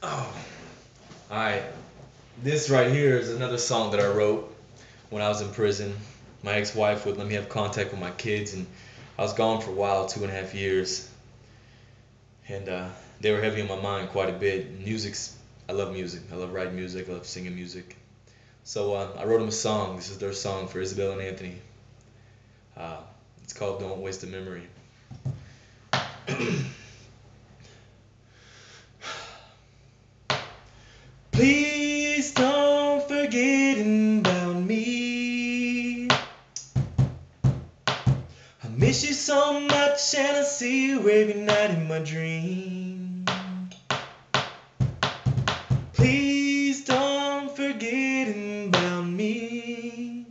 Oh, alright. This right here is another song that I wrote when I was in prison. My ex-wife would let me have contact with my kids, and I was gone for a while, two and a half years. And uh, they were heavy on my mind quite a bit. Music's, I love music. I love writing music. I love singing music. So uh, I wrote them a song. This is their song for Isabel and Anthony. Uh, it's called Don't Waste a Memory. Please don't forget about me. I miss you so much and I see you every night in my dream. Please don't forget about me.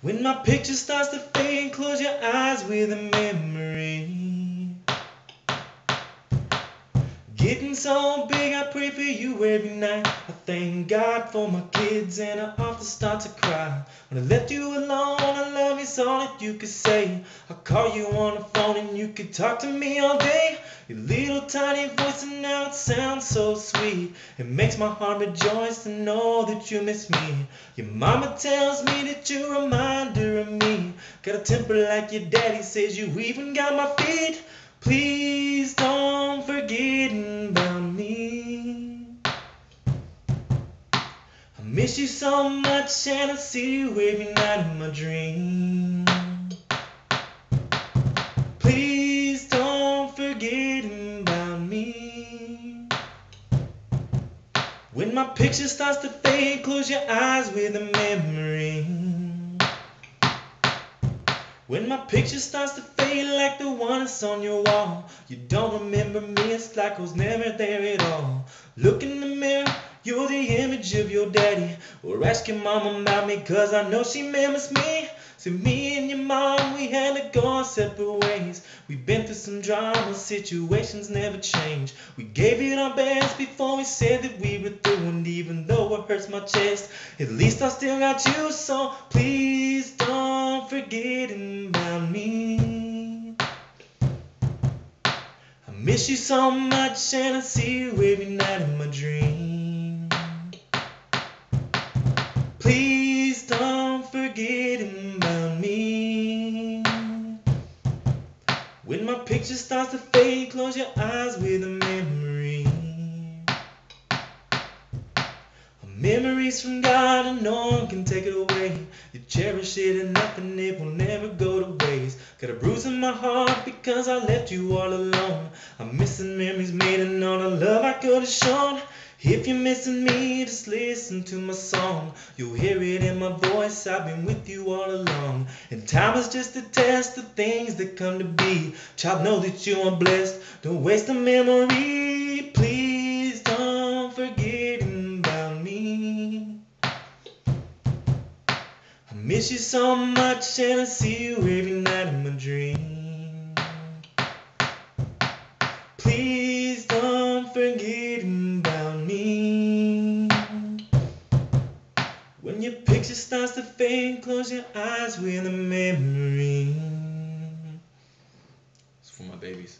When my picture starts to fade, close your eyes with a memory. So big, I pray for you every night. I thank God for my kids, and I often start to cry. When I left you alone, I love is all that you could say. I call you on the phone, and you could talk to me all day. Your little tiny voice, and now it sounds so sweet. It makes my heart rejoice to know that you miss me. Your mama tells me that you're a reminder of me. Got a temper like your daddy says you even got my feet. Please don't forget me. Miss you so much and I see you every night in my dream. Please don't forget about me. When my picture starts to fade, close your eyes with a memory. When my picture starts to fade like the one that's on your wall, you don't remember me, it's like I was never there at all. Look in the mirror, you're the image of your daddy. Or ask your mom about me, cause I know she remembers me. See, me and your mom, we had to go our separate ways. We've been through some drama, situations never change. We gave it our best before we said that we were through, and even though it hurts my chest, at least I still got you, so please don't forget about me. I miss you so much, and I see you every night in my dream. Please don't forget about me. When my picture starts to fade, close your eyes with a memory. A memory's from God and no one can take it away. You cherish it and it will never go to waste. Got a bruise in my heart because I left you all alone. I'm missing memories made and all the love I could have shown. If you're missing me, just listen to my song. You'll hear it in my voice. I've been with you all along. And time is just a test of things that come to be. Child, know that you are blessed. Don't waste a memory. Please don't forget about me. I miss you so much and I see you every night in my dream. Please don't forget me. Starts to fade, close your eyes with a memory. It's for my babies.